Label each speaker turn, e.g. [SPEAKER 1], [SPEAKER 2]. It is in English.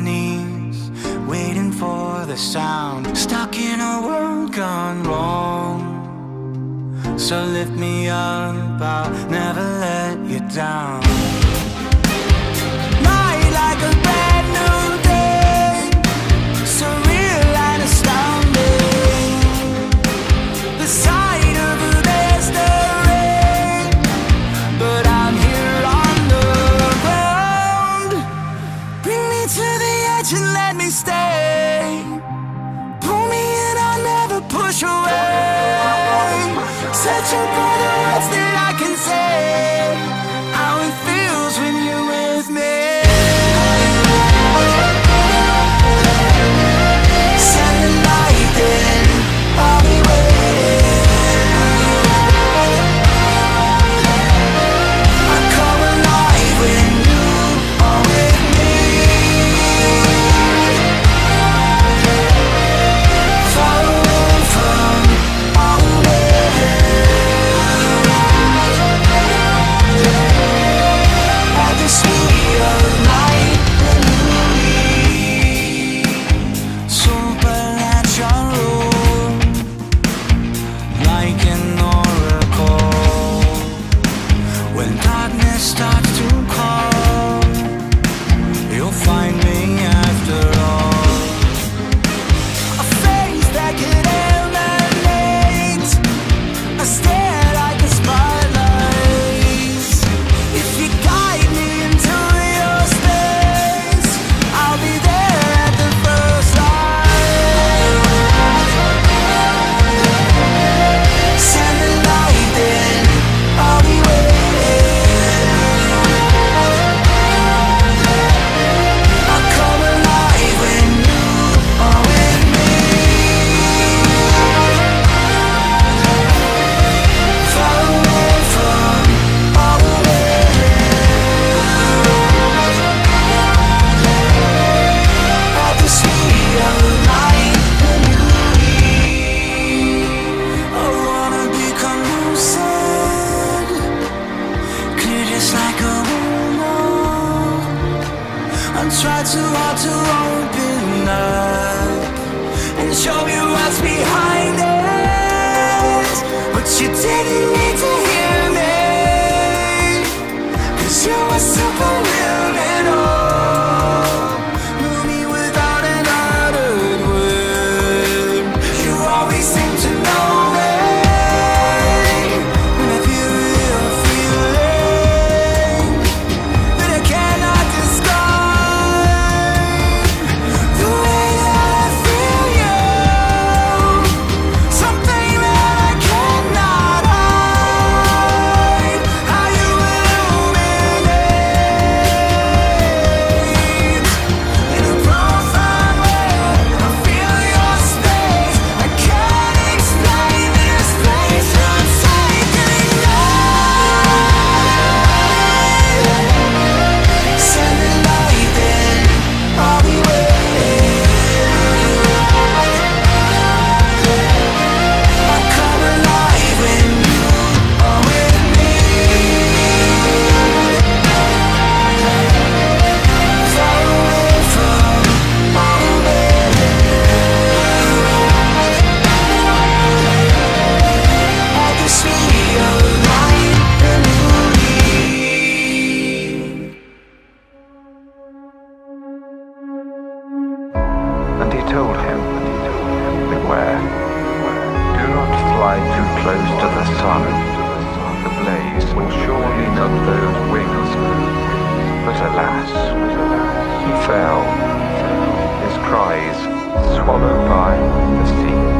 [SPEAKER 1] knees, waiting for the sound. Stuck in a world gone wrong. So lift me up, I'll never let you down. Night like a brand new day, surreal and astounding. The sight of a but I'm here on the ground. Bring me to touch and let me stay. Pull me in, I'll never push away. Searching for the words that I told him, beware, do not fly too close to the sun. The blaze will surely numb those wings. But alas, he fell, his cries swallowed by the sea.